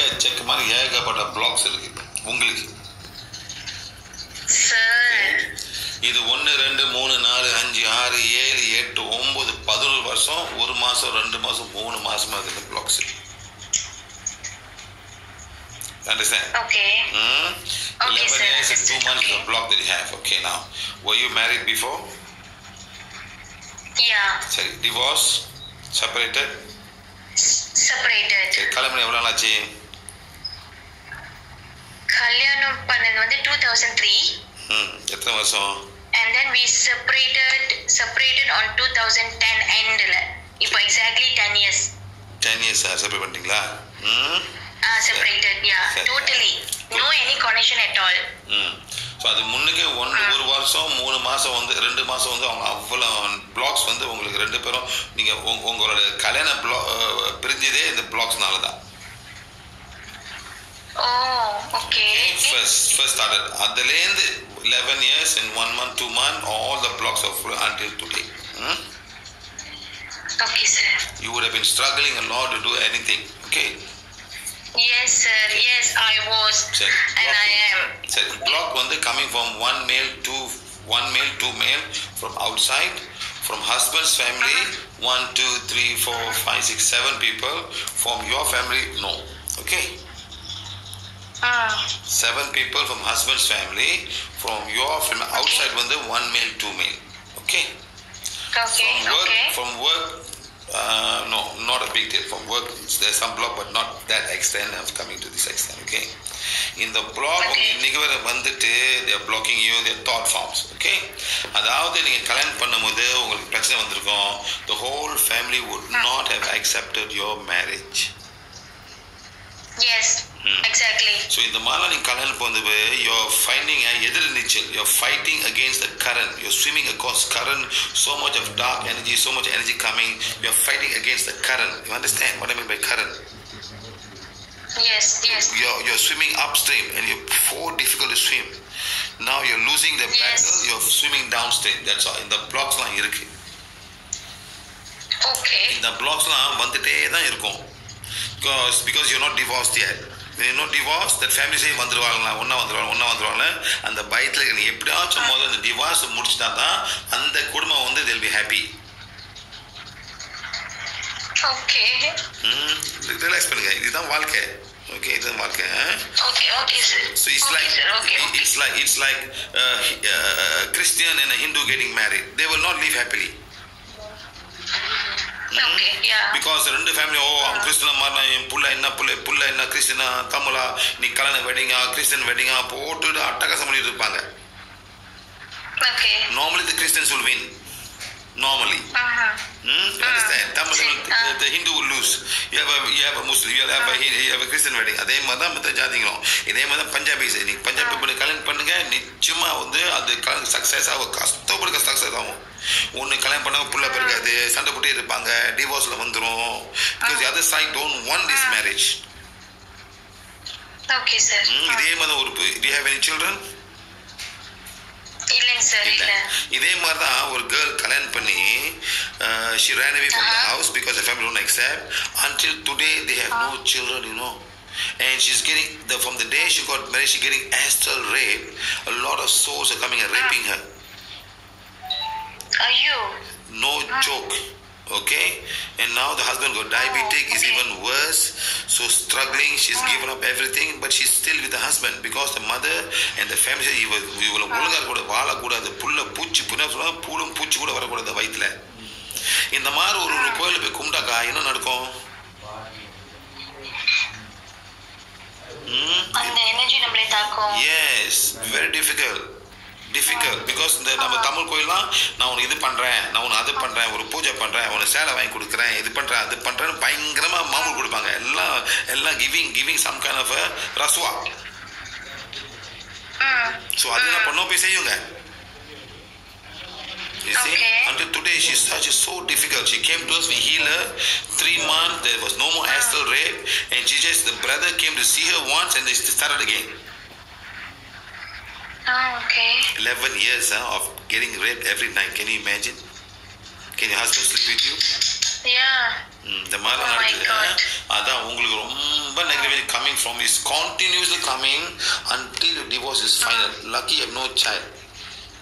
எக்கச்சக்க மாதிரி ஏகப்பட்ட பிளாக்ஸ் இருக்கு உங்களுக்கு இது ஒன்று ரெண்டு மூணு நாலு அஞ்சு ஆறு ஏழு எட்டு ஒம்பது பதினோரு வருஷம் ஒரு மாதம் ரெண்டு மாதம் மூணு மாதமாக இருக்குது blocks understand okay? Okay, 11 sir. years and 2 months Okay. the block that you have. Okay, now. Were you married before? Yeah சரி divorce? Separated? செப்பரேட்டட் சரி கல்யாணம் எவ்வளோ நாள் ஆச்சு கல்யாணம் பண்ணது வந்து டூ தௌசண்ட் த்ரீ ம் எத்தனை வருஷம்? And then we separated separated on two thousand ten எண்டில் இப்போ exactly ten years ten years separate பண்ணிட்டீங்களா? ம். Separated yeah. Totally no any connection at all hmm. So அது முன்னுக்கே ஒன் ஒரு வருஷம் மூணு மாதம் வந்து ரெண்டு மாதம் வந்து அவங்க அவ்வளோ பிளாக்ஸ் வந்து உங்களுக்கு ரெண்டு பேரும் நீங்கள் உங்களோட கல்யாண பிளா பிரிஞ்சதே இந்த பிளாக்ஸ்னால தான் ஃபர்ஸ்ட் ஃபர்ஸ்ட் ஸ்டார்டட் அதுலேருந்து eleven years in one month two month all the blocks off until today hmm okay sir you would have been struggling a lot to do anything okay yes sir yes I was சரி and I am சரி black வந்து coming from one male to one male two male from outside from husband's family one two three four five six seven people from your family no okay seven people from husband's family from your from outside வந்து one male two male okay okay from work okay from work uh, no not a big deal from work there's some block but not that extent of coming to this extent okay in the block Okay. உங்க இன்னைக்கு வரை வந்துட்டு they're blocking you their thought forms okay அதாவது நீங்க கல்யாணம் பண்ணும்போது உங்களுக்கு பிரச்சனை வந்திருக்கும் the whole family would not have accepted your marriage S Hmm. Exactly so இந்த மாதிரிலாம் நீங்கள் கல்யாணம் போகும்போது யூஆர் ஃபைண்டிங் எதிர் நீச்சல் you're fighting against the current you're swimming across current so much of dark energy so much energy coming you're fighting against the current you understand what I mean by current yes yes you're, you're swimming upstream and you're so difficult to swim. Now you're losing the Yes. battle, you're swimming downstream. That's all. இந்த பிளாக்ஸ்லாம் இருக்கு okay இந்த பிளாக்ஸ்லாம் வந்துட்டே தான் இருக்கும் Because because you not divorce yet. Not divorce that family say வந்துருவாங்களா ஒன்றா வந்துருவாங்க ஒன்றா வந்துருவாங்க அந்த பயத்தில் நீ எப்படியாச்சும் முதல்ல இந்த டிவோர்ஸ் முடிச்சிட்டா தான் அந்த குடும்பம் வந்து they'll be happy. Okay relax பண்ணுங்க. இதுதான் வாழ்க்கை. ஓகே இதுதான் வாழ்க்கை. Okay okay sir So it's like sir okay it- okay it's like it's like uh, uh, Christian and a Hindu getting married. They will not live happily okay yeah because ரெண்டு family ஓ அவன் கிறிஸ்டினா மாறினா என் புள்ள என்ன புள்ள புள்ள என்ன கிறிஸ்டினா தமிழா நீ கல்யாண வெட்டிங்கா கிறிஸ்டியன் வெட்டிங்கா போட்டுட்டு அட்டகாசம் பண்ணிட்டு இருப்பாங்க normally the Christians will win normally ஆஹா Hmm? You understand? Tamil, சரி. the, Hindu will lose. You have a, you have a Muslim, you have a, you have a Christian wedding. அதே மாதிரி தான் மற்ற ஜாதிகளும் இதே மாதிரி தான் நீங்கள் பஞ்சாபி அது சக்ஸஸ் ஆகும். கஷ்டப்பட்டு சக்ஸஸ் ஆகும். ஒன்று கல்யாணம் பண்ண புள்ள பிறக்காது சண்டை போட்டே இருப்பாங்க டிவோர்ஸில் வந்துடும் because other side don't want this marriage okay sir இதே மாதிரி ஒரு டு ஹேவ் எனி சில்ட்ரன் இல்லைங்க சார் இல்ல. இதே மாதிரி தான் ஒரு கேர்ள் கல்யாணம் பண்ணி she from the Uh-huh. house because the family don't accept. Until today they have no children you know. and she's getting the from the day she got married she's getting astral rape a lot of souls are coming and raping her ஐயோ no joke okay and now the husband got diabetic is okay. even worse so struggling she's given up everything but she's still with the husband because the mother and the family say இவ இவளை ஒழுங்கா கூட வாழக்கூடாது புல்ல பூச்சி புண்ணா சொல்லுவாங்க பூடும் பூச்சி கூட வரக்கூடாது வயிற்றுல இந்த மாதிரி ஒரு ஒரு கோயில போய் கும்பிட்டாக்கா என்ன நடக்கும் Yes very difficult difficult because இந்த நம்ம தமிழ் கோயிலாம் நான் உனக்கு இது பண்ணுறேன் நான் உனக்கு அது பண்ணுறேன் ஒரு பூஜை பண்ணுறேன் உனக்கு சேலை வாங்கி கொடுக்குறேன் இது பண்ணுறேன் அது பண்ணுறேன்னு பயங்கரமாக மாமூல் கொடுப்பாங்க. எல்லாம் எல்லாம் giving giving some kind of ரஸ்வா so அது என்ன பண்ணோம் போய் செய்யுங்க. You see, Okay. until today she's such is so difficult. She came to us, we healed her. Three months, there was no more astral rape, and she just the brother came to see her once, and they started again. Ah okay 11 years huh, of getting raped every night. Can you imagine? Can your husband sleep with you? ம், இந்த Oh my நடக்குது. அதான் உங்களுக்கு ரொம்ப negative coming from is continuously coming until divorce is final lucky have no child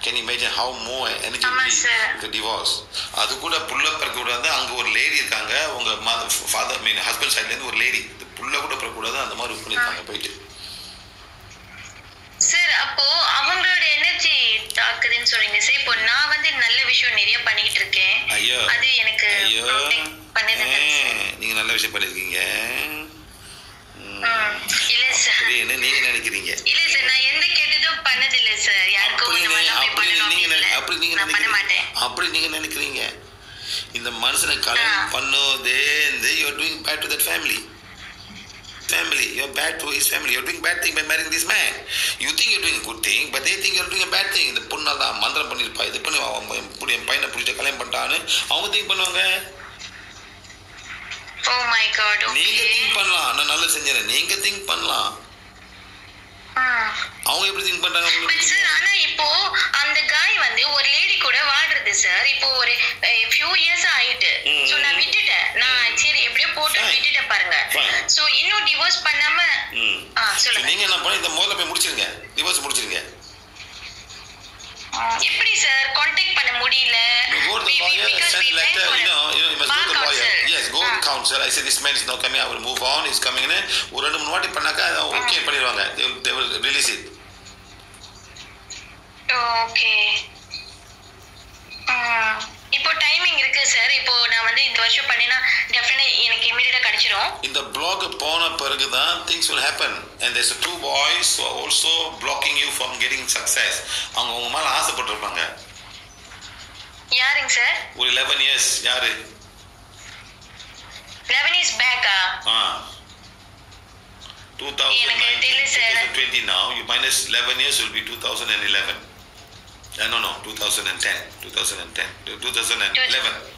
can imagine how much energy sir. Divorce அது கூட புள்ள பிறக்கக்கூடாது அங்கே ஒரு லேடி இருக்காங்க. உங்கள் மதர் ஃபாதர் மீன் ஹஸ்பண்ட் சைட்லேருந்து ஒரு லேடி புள்ள கூட பிறக்கக்கூடாது அந்த மாதிரி பண்ணியிருக்காங்க போயிட்டு. அப்போ அவங்களோட எனர்ஜி தாக்குதுன்னு சொல்றீங்க. சார் இப்போ நான் வந்து நல்ல விஷயம் நிறைய பண்ணிக்கிட்டு இருக்கேன். ஐயோ. அது எனக்கு ஐயோ. நீங்க நல்ல விஷயம் பண்ணிருக்கீங்க. இல்ல சார். அப்படின்னு நீங்க நினைக்கிறீங்க? இல்ல சார் நான் எந்த கெட்டதும் பண்ணது இல்ல சார். யாருக்கும் அப்படி நீங்க அப்படி நீங்க பண்ண மாட்டேன். அப்படி நீங்க நினைக்கிறீங்க. இந்த மனுஷனை கல்யாணம். பண்ணோதே இந்த you are doing bad to that family family. You're bad to his family. You're doing bad thing by marrying this man. You think you're doing a good thing but they think you're doing a bad thing. இந்த பொண்ணால் தான் மந்திரம் பண்ணியிருப்பா. இது பண்ணி அவன் என் பையனை பிடிச்ச கல்யாணம் பண்ணிட்டான்னு அவங்க திங்க் பண்ணுவாங்க. காட் நீங்க திங்க் பண்ணலாம். நான் நல்லா செஞ்சேன். நீங்க திங்க் பண்ணலாம். அவங்க எப்படி திங்க் பண்றாங்க சார் ஆனா இப்போ அந்த காய் வந்து ஒரு லேடி கூட வாழ்றது சார் இப்போ ஒரு ஃபியூ இயர்ஸ் ஆயிட்டு. பாருங்க. சோ இன்னும் டிவோர்ஸ் பண்ணாம. ஆ சொல்லுங்க நீங்க என்ன பண்ணி இந்த முதல்ல போய் முடிச்சிருங்க டிவோர்ஸ் முடிச்சிருங்க எப்படி சார் காண்டாக்ட் பண்ண முடியல go to the lawyer, send letter, you know, you know, you must go to the bar lawyer. counsel. Yes, go to Ah. counsel. I said this man is not coming, I will move on, he's coming in. ஒரு ரெண்டு மூணு வாட்டி பண்ணாக்கா okay பண்ணிடுவாங்க they will, they will release it okay இப்போ timing இருக்கு sir இப்போ நான் வந்து இந்த வருஷம் பண்ணினா டெஃபினட் எனக்கு இமீடியட்டா கிடைச்சிரும். இந்த blog போன பிறகு தான் things will happen. And there's two boys who are also blocking you from getting success. அவங்க உங்க மேல ஆசைப்பட்டிருப்பாங்க. யாருங்க சார் ஒரு 11 இயர்ஸ் யாரு? லெவன் இஸ் பேக்கா ஆ? 2019 எனக்கு தெரியல sir. 2020 now you minus 11 years will be 2011 uh, no no 2010 2010 2011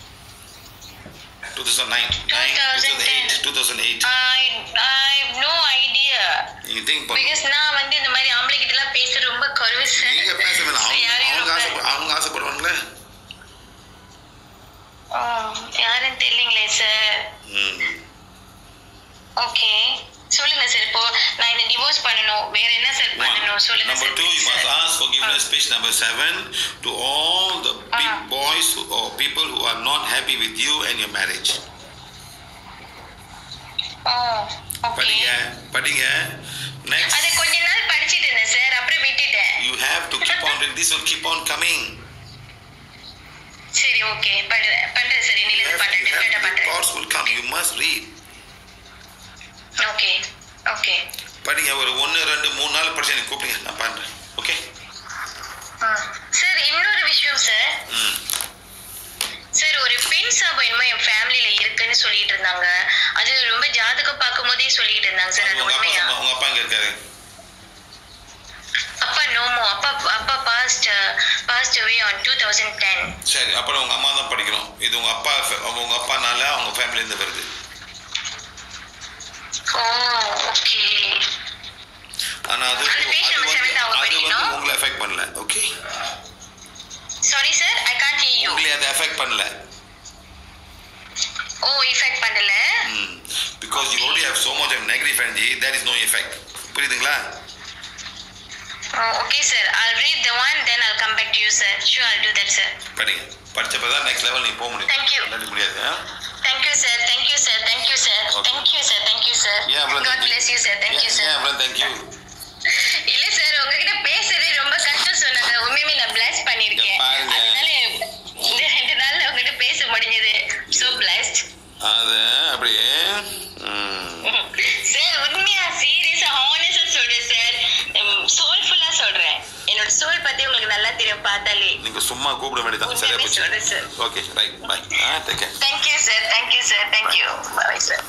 2009 9, 2008 2008 I I no idea நீங்க திங்க் பண்ணுங்க பிகாஸ் நான் வந்து இந்த மாதிரி ஆம்பளை கிட்ட எல்லாம் பேச ரொம்ப கருவு சார் நீங்க பேச வேணாம். ask forgiveness. Page number seven to all the big Ah. boys who, or people who are not happy with you and your marriage. Oh okay படிங்க படிங்க next அது கொஞ்ச நாள் படிச்சிட்டு இருந்தேன் சார் அப்புறம் விட்டுட்டேன் you have to keep on reading. this will keep on coming சரி ஓகே பண்றேன் பண்றேன் சார் you இன்னில have, இருந்து பண்றேன் you have டெஃபினட்டா the பண்றேன் thoughts will come you must read okay okay படிங்க ஒரு ஒன்று ரெண்டு மூணு நாள் படிச்சு எனக்கு கூப்பிடுங்க நான் பண்றேன் ஓகே சார் இன்னொரு விஷயம் சார் சார் ஒரு பெண் சாபம் என்னமோ என் ஃபேமிலில இருக்குன்னு சொல்லிட்டு இருந்தாங்க. அது ரொம்ப ஜாதகம் பார்க்கும் போதே சொல்லிட்டு இருந்தாங்க சார் அது உண்மையா? உங்க அப்பா எங்க இருக்காரு? அப்பா நோமோ அப்பா அப்பா passed passed away on two thousand ten சரி அப்புறம் உங்க அம்மா தான் படிக்கணும். இது உங்க அப்பா உங்க அப்பானால அவங்க ஃபேமிலி இருந்து வருது. ஓ ஓகே ஆனா அது அது வந்து அது வந்து. உங்களை எஃபெக்ட் பண்ணல okay sorry sir I can't hear you உங்களை அது எஃபெக்ட் பண்ணல ஓ இஃபெக்ட் பண்ணல because you already have so much of negative energy there is no effect புரியுதுங்களா okay sir I'll read the one then I'll come back to you sir sure I'll do that sir படிங்க படிச்சப்ப தான் next level நீ போக முடியும் Thank you. இல்லாட்டி முடியாது thank you sir thank you sir thank you sir Okay. thank you sir thank you sir God thank you? bless you sir thank you sir ஏன் அவ்வளோ தேங்க்யூ அது அப்படியே. சார் உண்மையா சீரியஸா ஹானஸ்டா சொல்றேன் சார். சோல்ஃபுல்லா சொல்றேன். என்னோட சோல் பத்தி உங்களுக்கு நல்லா தெரியும் பார்த்தாலே. நீங்க சும்மா கூப்பிட வேண்டியதான் சரியா போச்சு? Sir. Okay right bye take care thank you sir thank you sir thank you bye sir